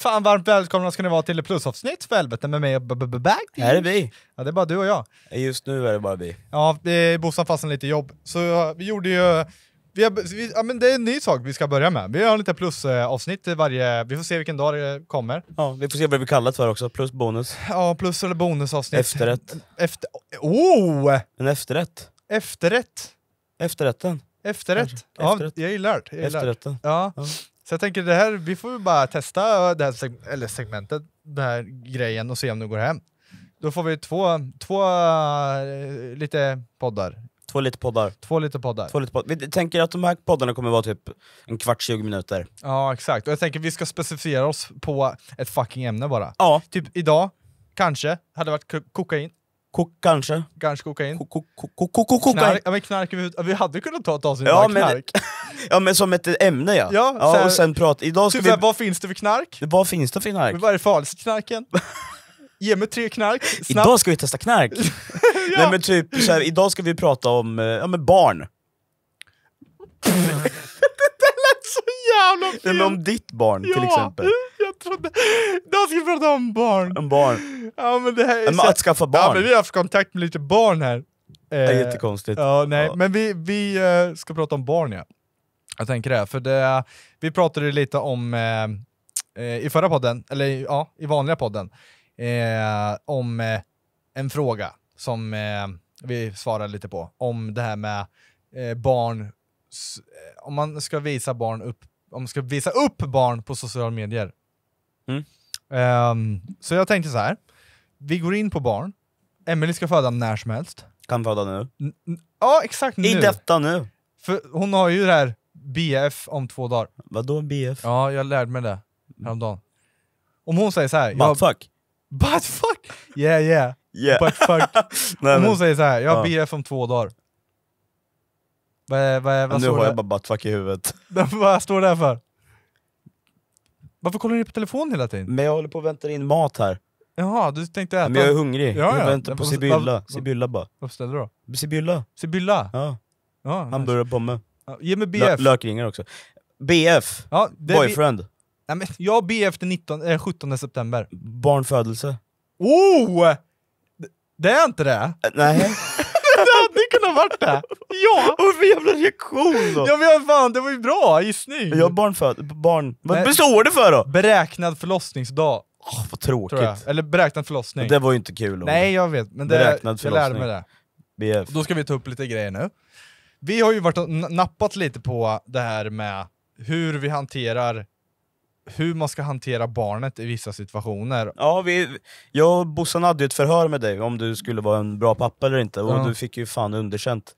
Fan varmt välkomna ska ni vara till ett plusavsnitt för helvete med mig och b- b- b- Baggy. Här är vi. Ja, det är bara du och jag. Just nu är det bara vi. Ja, det- Bossan fastnade lite jobb, så ja, vi gjorde ju... Vi har, vi, ja, men det är en ny sak vi ska börja med. Vi har lite plusavsnitt varje... Vi får se vilken dag det kommer. Ja, vi får se vad vi kallar det för också, plus bonus. Ja, plus eller bonusavsnitt. Efterrätt. Efter... Oh! En efterrätt. Efterrätt. Efterrätten. Efterrätt. Ja, Efterrätt. jag gillar det. Jag gillar det. Efterrätten. Ja. Ja. Så jag tänker det här, vi får bara testa det här seg- eller segmentet, den här grejen och se om det går hem. Då får vi två, två eh, lite poddar. Två lite poddar. Två lite poddar. Två lite podd. Vi tänker att de här poddarna kommer vara typ en kvart, 20 minuter. Ja exakt, och jag tänker vi ska specificera oss på ett fucking ämne bara. Ja, Typ idag, kanske, hade varit ko- kokain. Kok kanske. Kanske kokain. Ko- ko- ko- ko- ko- ko- Knark, Kokain. ja, men knark överhuvud- vi hade kunnat ta ett avsnitt Ja, ja, men- knark. Ja men som ett ämne ja. Ja, så här- och sen prata. Idag ska Typ vi... vad finns det för knark? Vad finns det för knark? Vad är det farligaste knarken? Ge mig tre knark, snabbt. Idag ska vi testa knark! Nej men typ, så här, idag ska vi prata om eh, ja, men barn. Så jävla Nej, fel! men om ditt barn till exempel. Jag trodde... Idag ska vi prata om barn! Om barn. Ja men det här är Men att skaffa Ja barn. men vi har haft kontakt med lite barn här. Det är Eh, jättekonstigt. Ja, nej, Ja. men vi, vi eh, ska prata om barn ja. Jag tänker det, för det, vi pratade lite om, eh, eh, i förra podden, eller ja, i vanliga podden, om en fråga som vi svarade lite på, om det här med barn, om man ska visa barn upp, om man ska visa upp barn på sociala medier. Mm. Ehm, så jag tänkte så här. vi går in på barn, Emily ska föda när som helst. Kan föda nu. N- n- Ja, exakt nu. I detta nu. För hon har ju det här BF om två dagar. Vadå BF? Ja, jag lärde mig det häromdagen. Om hon säger så här, jag, Buttfuck? but fuck! Yeah yeah, Yeah. but fuck. Nej, Om hon säger så här, jag har. BF om två dagar. Vad, vad, är- vad, nu har jag bara buttfuck i huvudet. vad står det för? Varför kollar ni på telefonen hela tiden? Men jag håller på att vänta in mat här. Jaha, du tänkte äta? Men jag är hungrig. Ja, ja. Jag väntar på Sibylla. Sibylla bara. Vad beställde du då? Sibylla? Sibylla? Ja. Ja, nice. Hamburgerpomme. Ja, Ge mig Lö- BF. lökringar också. BF. Ja, är vi- Boyfriend. Nej, men jag har BF den 19, eh, 17 september. Barnfödelse. Oh! Det- Det är inte det? Äh, Nej. Kunnat varit det! Ja! Vad för jävla reaktion då? Ja men fan, det var ju bra gissning! Jag har barnföd... Barn... Vad Nej. består det för då? Beräknad förlossningsdag, Åh, vad tror jag. tråkigt. Eller beräknad förlossning. Det var ju inte kul. Nej jag vet, men det, Beräknad jag lärde förlossning. mig det. BF. Och då ska vi ta upp lite grejer nu. Vi har ju varit och n- nappat lite på det här med hur vi hanterar hur man ska hantera barnet i vissa situationer. Ja, vi, jag och Bossan hade ju ett förhör med dig om du skulle vara en bra pappa eller inte, och Ja. du fick ju fan underkänt.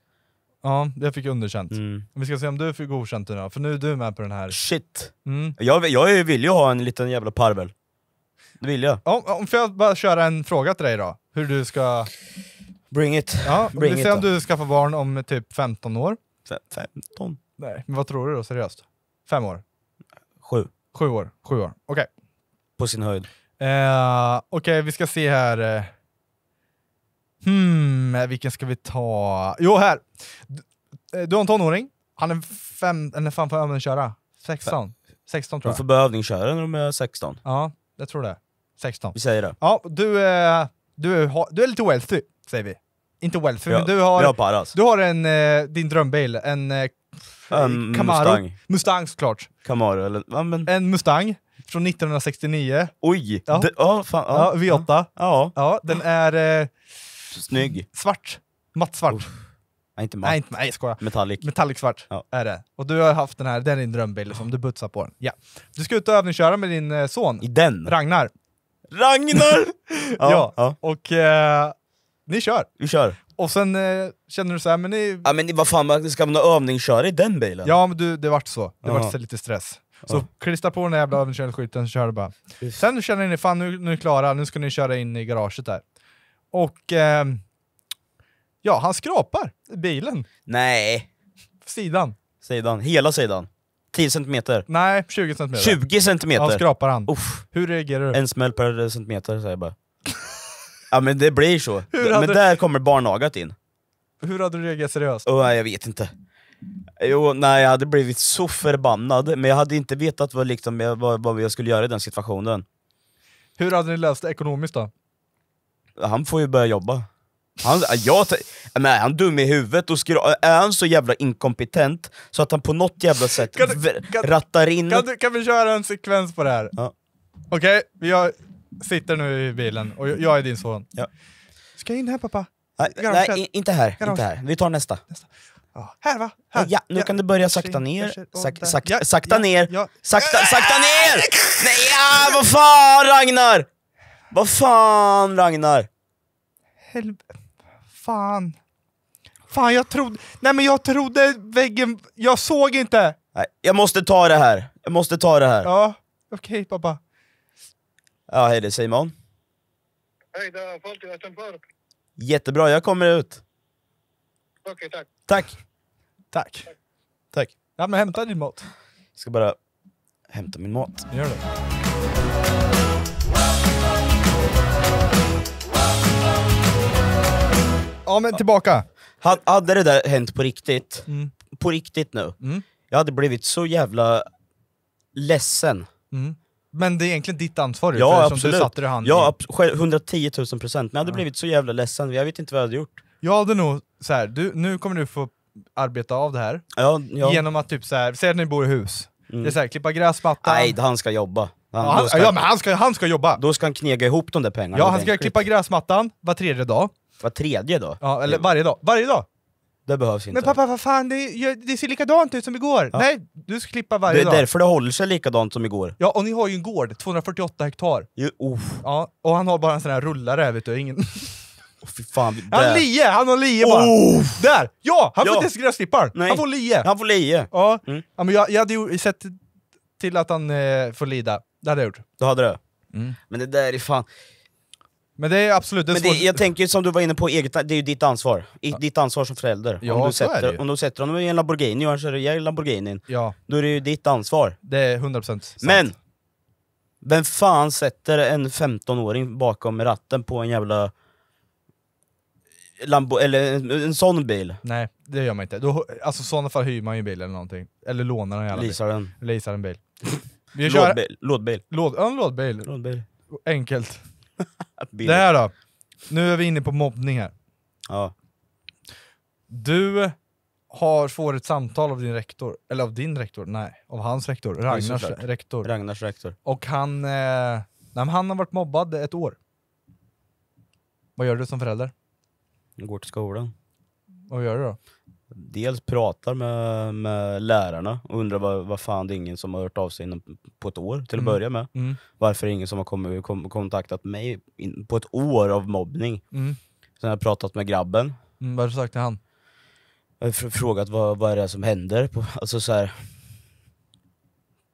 Ja, det fick jag underkänt. Mm. Vi ska se om du fick godkänt nu för nu är du med på den här. Shit. Mm. Jag, jag vill ju ha en liten jävla parvel. Det vill jag. Ja, om får jag bara köra en fråga till dig då? Hur du ska... Bring it. Ja, Bring vi ser om då. du skaffar barn om typ 15 år. Fe- 15? Nej, men vad tror du då seriöst? Fem år? 7. Sju år? Sju år, okej. På sin höjd. Eh, okej, vi ska se här. eh. Hmm, vilken ska vi ta? Jo, här! Du, eh, du har en tonåring, han är fem, eller fan får jag köra? 16? 16 tror De jag. får börja övningsköra när de är 16. Ja, jag tror det. 16. Vi säger det. Ja, du är, du är, du är lite wealthy, säger vi. Inte wealthy, men du Vi har, har paras. du har en, eh, din drömbil, en eh, En Camaro. Mustang. Mustang såklart. Camaro eller... Ja, men, En Mustang från 1969. oj! Ja. Det, ja, fan, Ja, ja. V8. ja. Ja, den är eh, Snygg. svart. Mattsvart. Nej, inte matt. Nej, inte, nej jag skojar. Metallic. Metallic svart Ja. är det. Och du har haft den här, det är din drömbil som du butsar på den. Ja. Du ska ut och övningsköra med din eh, son, I den? Ragnar. Ragnar! ja, Ja. ja. Och eh, ni kör. Vi kör. Och sen eh, känner du så här, men ni... Ja men vad fan, ska man ha övningsköra i den bilen? Ja men du, det vart så. Det Ja. vart så lite stress. Så Ja. klistra på den där jävla övningskörningsskylten så kör du bara. Just. Sen känner ni, fan nu, nu är ni klara, nu ska ni köra in i garaget där. Och... ehm, ja, han skrapar bilen. Nej! Sidan. Sidan, hela sidan. 10 centimeter. Nej, 20 cm. 20 Ja, centimeter! skrapar han. Uff, Hur reagerar du? en smäll per centimeter säger jag bara. Ja men det blir så. Hur men hade- där kommer barnagat in. Hur hade du reagerat seriöst? Oh, nej, jag vet inte. Jo, nej jag hade blivit så förbannad, men jag hade inte vetat vad, liksom, jag, vad, vad jag skulle göra i den situationen. Hur hade ni löst det ekonomiskt då? Han får ju börja jobba. Han, jag, t- men är han dum i huvudet? Och skra- är han så jävla inkompetent så att han på något jävla sätt Kan du- v- kan- rattar in... Kan, du, kan vi köra en sekvens på det här? Ja. Okej, jag sitter nu i bilen och jag, är din son. Ja. Ska jag in här pappa? Nej, nej, inte här, Garage. inte här. Vi tar nästa. Ja. Här va? Här. Ja, nu kan du börja sakta ner. Sak, Ja, sakta ja, ner! ja. Sakta, sakta ner! Nej, ja, vad fan Ragnar! Vad fan Ragnar! Helv... Fan. Fan jag trodde... Nej men jag trodde väggen... Jag såg inte! Nej, jag måste ta det här. Jag måste ta det här. Ja, okej pappa. Ja, hej det är Simon. Hej, det är Folke utanför. Jättebra, jag kommer ut. Okej, tack. Tack. Tack. Tack. Ja men hämta din mat. Jag ska bara hämta min mat. Gör det. Ja men tillbaka. Ha- Hade det där hänt på riktigt, Mm. på riktigt nu, Mm. jag hade blivit så jävla ledsen. Mm. Men det är egentligen ditt ansvar Ja för som absolut. du satte dig hand ja, i. abs- själv- 110 000 procent, men jag hade blivit så jävla ledsen, jag vet inte vad jag hade gjort. Jag hade nog så här, du, nu kommer du få arbeta av det här Ja, ja. genom att typ så här, säg att ni bor i hus. Mm. Det är så här, klippa gräsmattan. Nej, han ska jobba. Han, ja, han, ska, ja men han ska, han ska jobba! då ska han knega ihop de där pengarna Ja, han ska klippa gräsmattan var tredje dag. Var tredje då? Ja, eller varje dag. Varje dag! Det behövs inte. Men pappa, vad fan, det, det ser likadant ut som igår! Ja. Nej, du ska klippa det varje är dag. därför det håller sig likadant som igår. Ja, och ni har ju en gård, 248 hektar. Ju, oh, Ja, och han har bara en sån här rullare, vet du, ingen... fy fan. Han där. har lie! Han har lie bara! Oh, Där! Ja! Han får Ja. inte ens gräsklipparen! Nej. Han får lie! han får lie. Ja. Mm. ja, men jag, jag hade ju sett till att han eh, får lida. Det hade jag gjort. Du hade det? Mm. Men det där är fan... Men det är absolut... Det är Men det, jag tänker som du var inne på, eget, det är ju ditt ansvar. I, Ditt ansvar som förälder. Ja, om, du sätter, om du sätter honom i en Lamborghini och han kör ihjäl Lamborghinin, Ja, då är det ju ditt ansvar. det är 100% sant. Men! Vem fan sätter en 15-åring bakom ratten på en jävla... Lambo, eller en, en sån bil? Nej, det gör man inte. Då, alltså i sådana fall hyr man ju en bil eller någonting. Eller lånar en jävla bil. Leasar den. Leasar en bil. Vi kör... Lådbil. Lådbil. Låd, ja, en lådbil. Lådbil. Enkelt. Det här då. Nu är vi inne på mobbning här. Ja. Du har, får ett samtal av din rektor, eller av din rektor, nej, av hans rektor, Ragnars såklart. rektor. Ragnars rektor. Och han, eh, nej, men han har varit mobbad ett år. Vad gör du som förälder? Går till skolan. Vad gör du då? Dels pratar med, med lärarna och undrar vad, vad fan det är ingen som har hört av sig inom, på ett år till att Mm. börja med. Mm. Varför är det ingen som har kommit, kom, kontaktat mig in, på ett år av mobbning? Mm. Sen har jag pratat med grabben, Mm, vad har du sagt till han? jag har fr- frågat vad, vad är det som händer. På, alltså så här,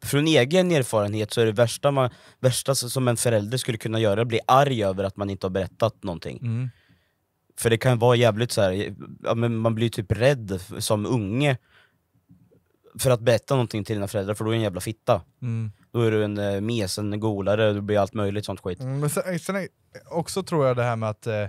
från egen erfarenhet så är det värsta, man, värsta som en förälder skulle kunna göra bli arg över att man inte har berättat någonting. Mm. För det kan vara jävligt så här, ja, men man blir typ rädd som unge för att berätta någonting till dina föräldrar för då är du en jävla fitta. Mm. Då är du en uh, mes, en golare, du blir allt möjligt sånt skit. Mm, men sen, sen också tror jag det här med att, eh,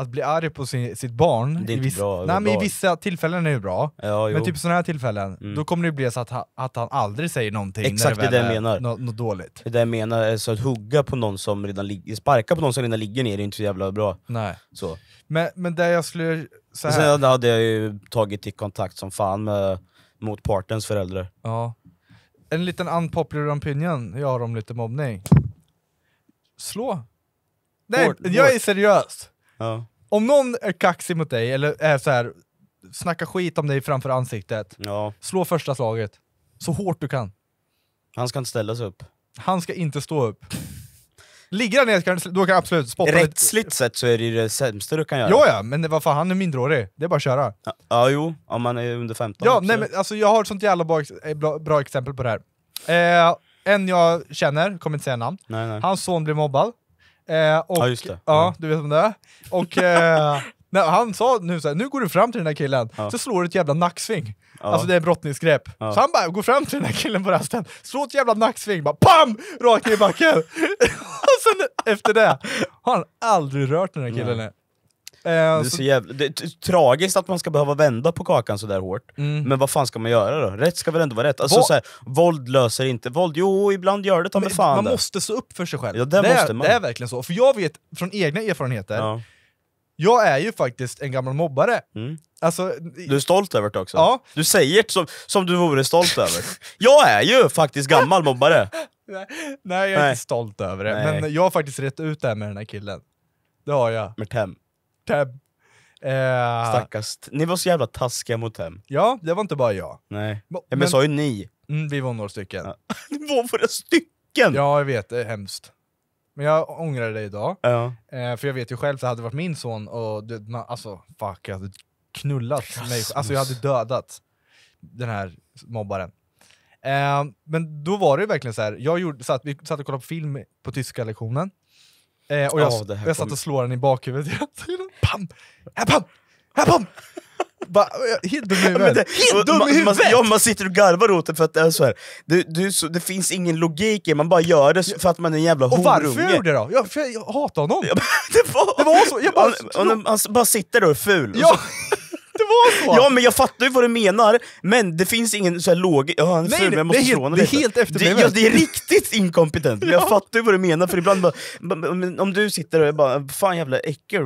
att bli arg på sin, sitt barn, Det är i vissa, bra nej, men i vissa tillfällen är det bra, Ja, men typ sådana här tillfällen, Mm. då kommer det bli så att, ha, att han aldrig säger någonting Exakt, när det är väl det menar. Något, något dåligt. Det där jag menar, är så att hugga på någon som redan ligger, sparka på någon som redan ligger ner är inte så jävla bra. Nej. Så. Men, men det jag skulle... Så här, Sen hade jag ju tagit i kontakt som fan med motpartens föräldrar. ja. En liten unpopular opinion jag har om lite mobbning. Slå. Nej, Hårt, jag är seriös. Ja. Om någon är kaxig mot dig, eller är så här, snackar skit om dig framför ansiktet, ja, slå första slaget. Så hårt du kan. han ska inte ställa sig upp. Han ska inte stå upp. Ligger han ner, kan- då kan jag absolut spotta lite- Rättsligt sett så är det ju det sämsta du kan göra. Ja, ja, men det- vad fan, han är minderårig. Det är bara att köra. Ja, ja jo, om man är under 15 Ja, absolut. nej, men, alltså, jag har ett sånt jävla bra, ex- eh, bra, bra exempel på det här. Eh, en jag känner, kommer inte säga namn, nej, nej. hans son blev mobbad. Eh, och, Ja, just det. Ja, du vet om det är. Och eh, när han sa nu så här, nu går du fram till den här killen, Ja. så slår du ett jävla nacksving. Ja. Alltså det är brottningsgrepp. Ja. Så han bara går fram till den här killen på rasten, slår ett jävla nacksving, bara PAM! Rakt ner i backen. och sen efter det har han aldrig rört den här killen. Nej. Det är så, jävla, det är tragiskt att man ska behöva vända på kakan så där hårt, mm. men vad fan ska man göra då? Rätt ska väl ändå vara rätt? Alltså Vad- så här, våld löser inte våld, jo ibland gör det ta mig fan man det. måste stå upp för sig själv. Ja, det är, måste man. det är verkligen så. För jag vet från egna erfarenheter, Ja. jag är ju faktiskt en gammal mobbare. Mm. Alltså, Du är stolt över det också? Ja. Du säger det som, som du vore stolt över. Jag är ju faktiskt gammal mobbare! nej, nej, jag är Nej. inte stolt över det. Nej. Men jag har faktiskt rätt ut det här med den här killen. Det har jag. Med Tem. Eh, Stackars, ni var så jävla taskiga mot Tem. ja, det var inte bara jag. Nej. Men, men sa ju ni. mm, vi var några stycken. Ja. Ni var några stycken! Ja, jag vet, det är hemskt. Men jag ångrar det idag. Ja. Eh, för jag vet ju själv att det hade varit min son och det, man, alltså fuck, jag hade knullat mig. Alltså jag hade dödat den här mobbaren. Eh, men då var det ju verkligen så här. jag gjorde, satt, vi satt och kollade på film på tyska lektionen. Eh, och jag, här jag satt och slår den i bakhuvudet hela tiden. Pam! Här pam! Här pam! Jag- helt dum i huvudet. det, Helt dum i huvudet! ja, man sitter och garvar åt det för att det är så här. Du, du, så, det finns ingen logik i man bara gör det för att man är en jävla och varför jag horunge. gjorde det då? Ja, för jag, jag hatar honom! Det, var, Det var så, jag bara- han, han, han bara sitter där och är ful. Och Ja, så, det var så! ja men jag fattar ju vad du menar, men det finns ingen så här logik, ja han är Nej, ful men jag måste slå honom det är helt efterblivet. ja, det är riktigt inkompetent, men jag fattar ju vad du menar för ibland bara, om du sitter och bara fan jävla äckel,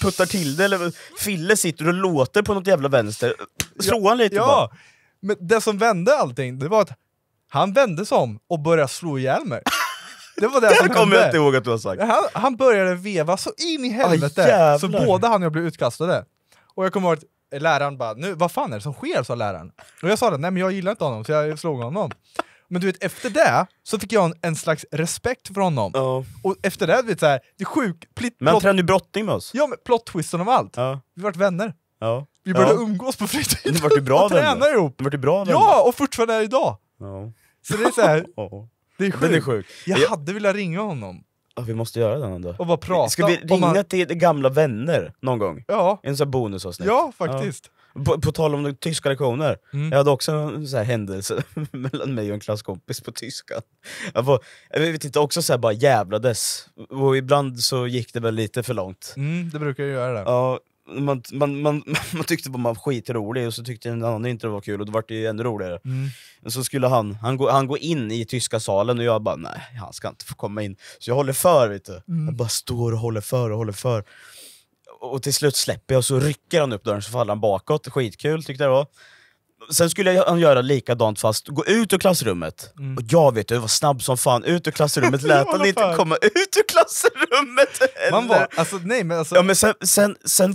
puttar till det, eller Fille sitter och låter på något jävla vänster, slå han lite bara. Ja, men det som vände allting, det var att han vände sig om och började slå ihjäl mig. Det var det, Det som kommer jag inte ihåg att du har sagt. Han, han började veva så in i helvete, jävlar. så både han och jag blev utkastade. Och jag kommer ihåg att läraren bara, nu, vad fan är det som sker? sa läraren. Och jag sa det, nej men jag gillar inte honom, så jag slog honom. Men du vet, efter det så fick jag en, en slags respekt för honom. Ja. Och efter det, du vet såhär, det är sjukt, Men han plot, tränade ju brottning med oss. ja, men plot twisten av allt. Ja. Vi vart vänner. Ja. Vi började ja. umgås på fritiden Det vart ju bra och träna vänner. ihop. Det vart ju bra. Ja, och fortfarande är idag. Så det är så här, det är Den är sjukt. sjuk. Jag Jag- hade velat ringa honom Ja, vi måste göra den ändå. och bara prata Ska vi om ringa han- till gamla vänner någon gång? Ja, En sån här bonusavsnitt. ja faktiskt. På, på tal om tyska lektioner, Mm. jag hade också en sån händelse mellan mig och en klasskompis på tyska. Jag, var, jag vet inte, också så bara jävlades. Och ibland så gick det väl lite för långt. Mm, det brukar jag göra det. Ja, man, man, man, man tyckte bara man var skitrolig och så tyckte en annan inte det var kul och då var det ju ännu roligare. Mm. Och så skulle han, han gå, han gå in i tyska salen och jag bara nej, han ska inte få komma in. Så jag håller för vet du. Mm. Jag bara står och håller för och håller för. Och till slut släpper jag och så rycker han upp dörren så faller han bakåt, skitkul tyckte jag det var. Sen skulle han göra likadant fast gå ut ur klassrummet. Mm. Och jag vet, jag var snabb som fan, ut ur klassrummet, lät han inte komma ut ur klassrummet Man heller. var, alltså nej men alltså, Ja men sen, sen, sen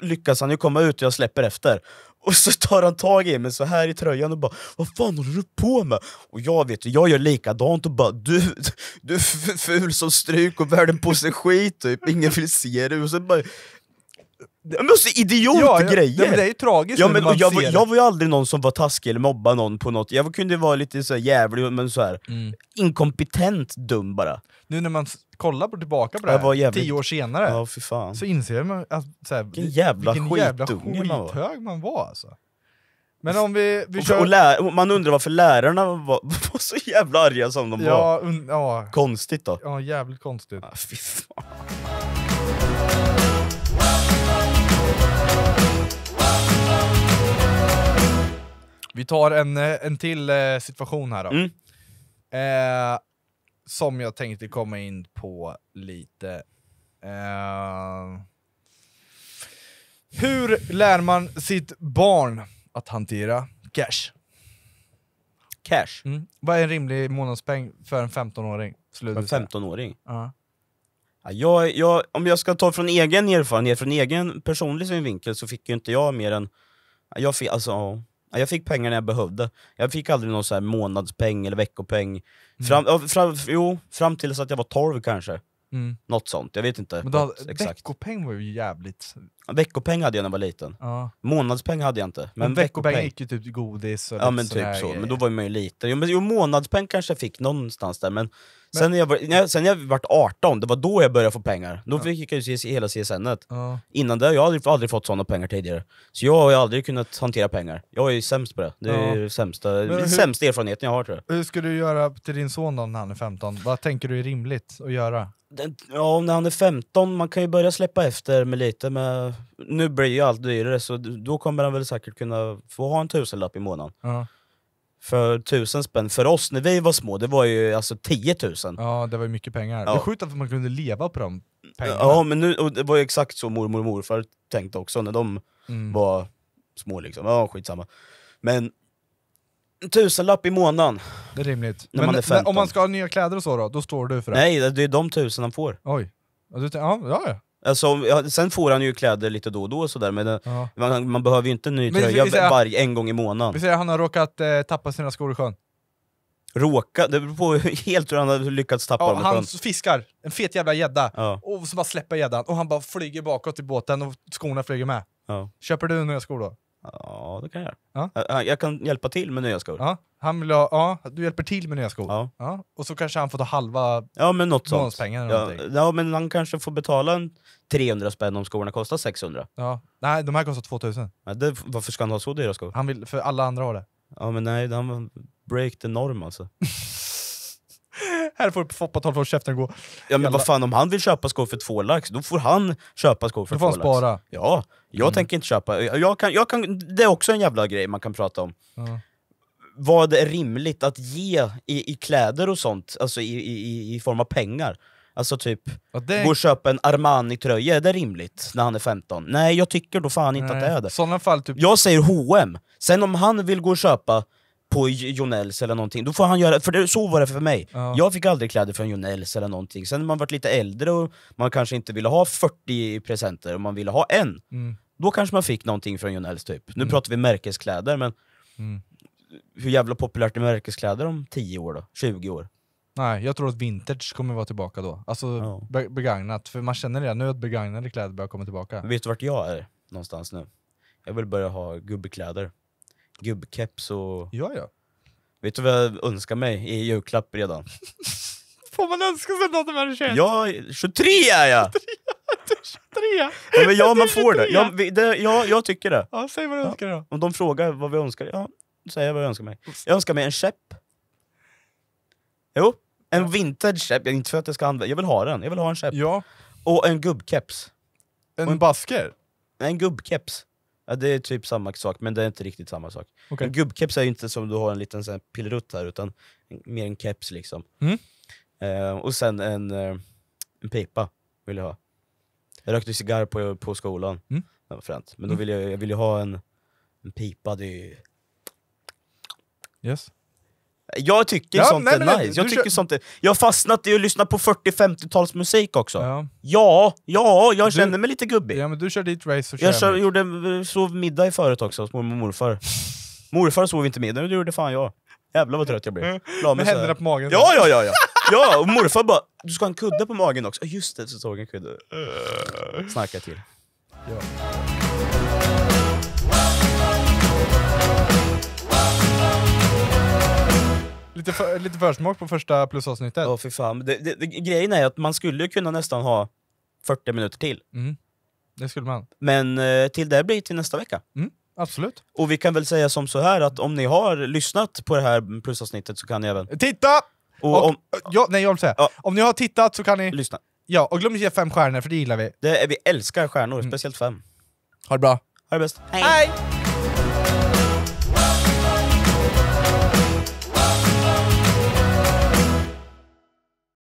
lyckas han ju komma ut och jag släpper efter. Och så tar han tag i mig så här i tröjan och bara Vad fan håller du på med? Och jag vet jag gör likadant och bara Du, du är ful som stryk och världen på sig skit typ, ingen vill se dig och så bara men så idiotgrejer! ja, men det är ju tragiskt Ja, men, man jag, ser var, jag var ju aldrig någon som var taskig eller mobbade någon på något, jag kunde vara lite så här jävlig men så här Mm. inkompetent dum bara. Nu när man kollar på tillbaka på det här, var jävligt- tio år senare, Ja så inser man att så här, Vilken jävla vilken jävla skitunge man var. skithög man var alltså. Men om vi, vi Och, kör... och lär, man undrar varför lärarna var, var så jävla arga som de var. ja, un, ja, Konstigt då. ja, jävligt konstigt. Ah, fy fan. Vi tar en, eh, en till eh, situation här då. Mm. Eh, som jag tänkte komma in på lite. Eh, hur lär man sitt barn att hantera cash? Cash. Mm. Vad är en rimlig månadspeng för en 15-åring? Skulle För en säga? 15-åring. Ja. Ja, jag, jag, om jag ska ta från egen erfarenhet, från egen personlig synvinkel, så fick ju inte jag mer än... ja, Jag fick, alltså, ja, jag fick pengar när jag behövde. Jag fick aldrig någon så här månadspeng eller veckopeng. Fram, ja, fram, jo, fram tills att jag var 12 kanske. Mm. Något sånt, jag vet inte. Men då, exakt. veckopeng var ju jävligt... Veckopeng hade jag när jag var liten. Ja. Månadspeng hade jag inte. Men, Men veckopeng veckopeng... gick ju typ godis och Ja men typ så, grejer. men då var man ju liten. Jo, men, jo månadspeng kanske jag fick någonstans där, men Sen när jag, var, när jag, sen jag vart 18, det var då jag började få pengar. Då fick jag ju se hela CSN. Ja. Innan det, jag har aldrig, aldrig fått sådana pengar tidigare. Så jag har ju aldrig kunnat hantera pengar. Jag är ju sämst på det. Det är Ja. sämsta, Men hur- sämsta erfarenheten jag har tror jag. Hur ska du göra till din son då när han är 15? Vad tänker du är rimligt att göra? Den- Ja, när han är 15, man kan ju börja släppa efter med lite, med, nu blir ju allt dyrare så då kommer han väl säkert kunna få ha en tusenlapp i månaden. Ja, För tusen spänn, för oss när vi var små, det var ju alltså 10 000. ja det var ju mycket pengar. Ja. Det är sjukt att man kunde leva på de pengarna. Ja men nu, och det var ju exakt så mormor och morfar tänkte också när de Mm. var små liksom, ja skitsamma. Men en tusenlapp i månaden, Det är rimligt. När Men, man är men 15. om man ska ha nya kläder och så då, då står du för det? nej det är de tusen han får. Oj. Ja, du, ja, ja. Alltså, ja, sen får han ju kläder lite då och då och sådär, men det, ja. man, man behöver ju inte en ny Men vi- tröja vi säger- varje, en gång i Vi månaden. säger att han har råkat eh, tappa sina skor i sjön. Råka, det beror på helt hur han har lyckats tappa Ja, dem han fiskar, en fet jävla gädda, Ja, och så bara släpper gäddan, och han bara flyger bakåt i båten och skorna flyger med. ja. Köper du nya skor då? Ja, det kan jag Ja. göra. Jag, jag kan hjälpa till med nya skor. Ja, han vill ha, ja, du hjälper till med nya skor. Ja. Ja. Och så kanske han får ta halva Ja men något sånt. eller Ja, någonting. ja men han kanske får betala en 300 spänn om skorna kostar 600. Ja. Nej, de här kostar 2000. Ja, det, varför ska han ha så dyra skor? Han vill, för alla andra har det. Ja men nej, han break the norm alltså. Här får Foppa 12 år käften gå. Ja men vad fan, om han vill köpa skor för två lax, då får han köpa skor för Då får två han lax. spara. Ja, jag Mm. tänker inte köpa, jag kan, jag kan, det är också en jävla grej man kan prata om. Ja. Vad är rimligt att ge i, i kläder och sånt, alltså i, i, i- form av pengar? Alltså typ, Ja, det gå och köpa en Armani-tröja, är det rimligt när han är 15? Nej, jag tycker då fan inte att det är det. I sådana fall, typ... Jag säger H&M. sen om han vill gå och köpa på Jonells eller någonting, då får han göra för det, så var det för mig. Ja. Jag fick aldrig kläder från Jonells eller någonting, sen när man varit lite äldre och man kanske inte ville ha 40 presenter, och man ville ha en, Mm. då kanske man fick någonting från Jonells typ. Nu Mm. pratar vi märkeskläder, men Mm. hur jävla populärt är märkeskläder om 10 år då? 20 år? Nej, jag tror att vintage kommer vara tillbaka då. Alltså Ja. be begagnat, för man känner redan nu att begagnade kläder börjar komma tillbaka. Vet du vart jag är någonstans nu? Jag vill börja ha gubbkläder. Gubbkeps och... Ja, ja. Vet du vad jag önskar mig i julklapp redan? Får man önska sig något när man är 21? Ja, 23 är jag! Trea! Ja, men ja, man Du är får det. 23. Ja, vi- det ja, jag tycker det. Ja, säg vad du Ja. önskar då. Om de frågar vad vi önskar, ja, säger jag vad jag önskar mig. Jag önskar mig en käpp. Jo, en vintage käpp, inte för att jag ska använda, jag vill ha den, jag vill ha en käpp. Ja, Och en gubbkeps. en, en- basker. En gubbkeps. Ja, det är typ samma sak, men det är inte riktigt samma sak. Okej. En gubbkeps är ju inte som du har en liten sån här pillerutt här, utan mer en keps liksom. Mm. Eh, och sen en, eh, en pipa vill jag ha. Jag rökte cigarr på, på skolan, Mm. det var fränt. Men då vill jag, jag vill ju ha en, en pipa, det är ju... Yes. Jag tycker Ja, sånt nej, är nice, jag tycker sånt är... Jag har fastnat i att lyssna på 40-50-talsmusik också. Ja. Ja, ja, jag Du- känner mig lite gubbig. ja, men du kör dit race och kör Jag kör, gjorde, sov middag i förut också hos mormor och morfar. Morfar sov inte middag, det gjorde fan jag. Jävlar vad trött jag blev. La. Med händerna på magen. Ja, ja, ja, ja! Ja, och morfar bara 'Du ska ha en kudde på magen också' Just det, så såg jag en kudde. Snacka till. Ja. Lite, för, lite försmak på första plusavsnittet. För fan. Det, det, det, grejen är att man skulle kunna nästan ha 40 minuter till. Mm. Det skulle man. Men eh, till det blir till nästa vecka. Absolut. Och vi kan väl säga som så här att om ni har lyssnat på det här plusavsnittet så kan ni även... Titta! Och, Och, om, ja, nej, jag vill säga. Ja. Om ni har tittat så kan ni... lyssna. Ja, och glöm inte ge fem stjärnor för det gillar vi. Det är, vi älskar stjärnor, Mm. speciellt fem. Ha det bra. Ha det bäst. Hej!